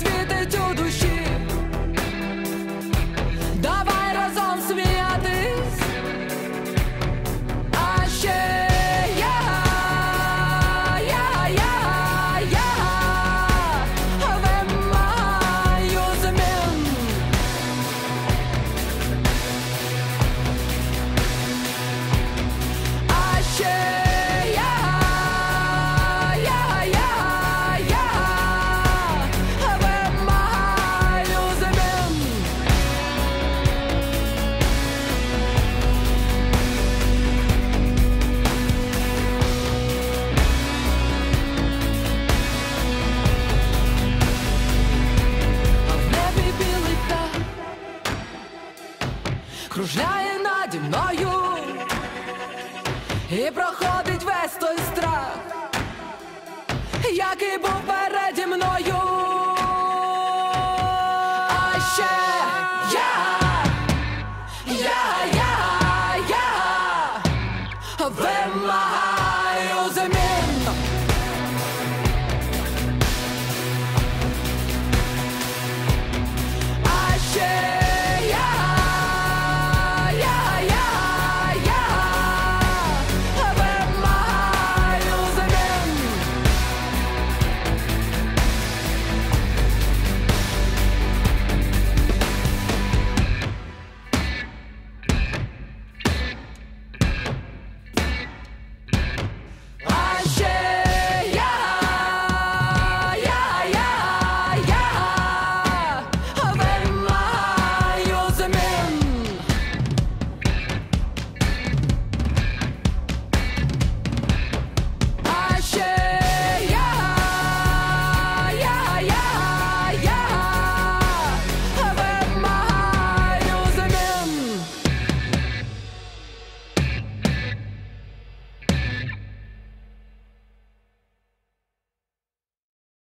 світи кружляє наді мною і проходить весь той страх, який був переді мною. ще я, я, я, я вимагаю землі.